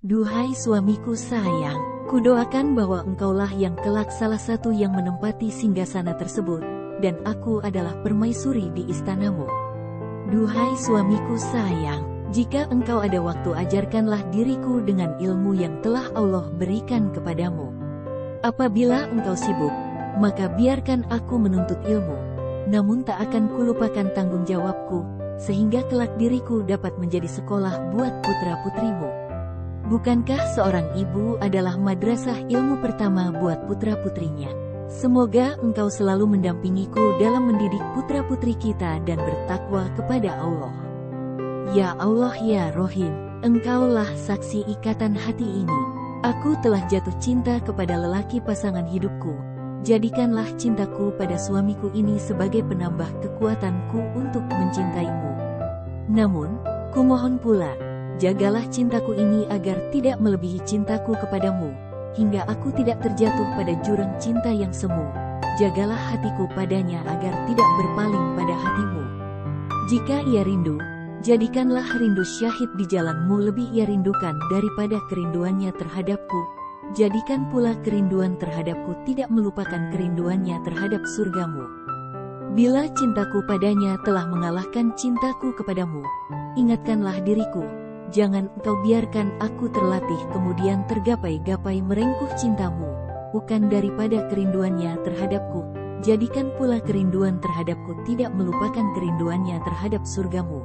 Duhai suamiku sayang, kudoakan bahwa engkaulah yang kelak salah satu yang menempati singgasana tersebut, dan aku adalah permaisuri di istanamu. Duhai suamiku sayang, jika engkau ada waktu ajarkanlah diriku dengan ilmu yang telah Allah berikan kepadamu. Apabila engkau sibuk, maka biarkan aku menuntut ilmu, namun tak akan kulupakan tanggung jawabku, sehingga kelak diriku dapat menjadi sekolah buat putra-putrimu. Bukankah seorang ibu adalah madrasah ilmu pertama buat putra-putrinya? Semoga engkau selalu mendampingiku dalam mendidik putra-putri kita dan bertakwa kepada Allah. Ya Allah ya Rohim, engkaulah saksi ikatan hati ini. Aku telah jatuh cinta kepada lelaki pasangan hidupku. Jadikanlah cintaku pada suamiku ini sebagai penambah kekuatanku untuk mencintaimu. Namun, kumohon pula, Jagalah cintaku ini agar tidak melebihi cintaku kepadamu, hingga aku tidak terjatuh pada jurang cinta yang semu. Jagalah hatiku padanya agar tidak berpaling pada hatimu. Jika ia rindu, jadikanlah rindu syahid di jalanmu lebih ia rindukan daripada kerinduannya terhadapku. Jadikan pula kerinduan terhadapku tidak melupakan kerinduannya terhadap surgamu. Bila cintaku padanya telah mengalahkan cintaku kepadamu, ingatkanlah diriku, Jangan engkau biarkan aku terlatih kemudian tergapai-gapai merengkuh cintamu, bukan daripada kerinduannya terhadapku. Jadikan pula kerinduan terhadapku tidak melupakan kerinduannya terhadap surgamu.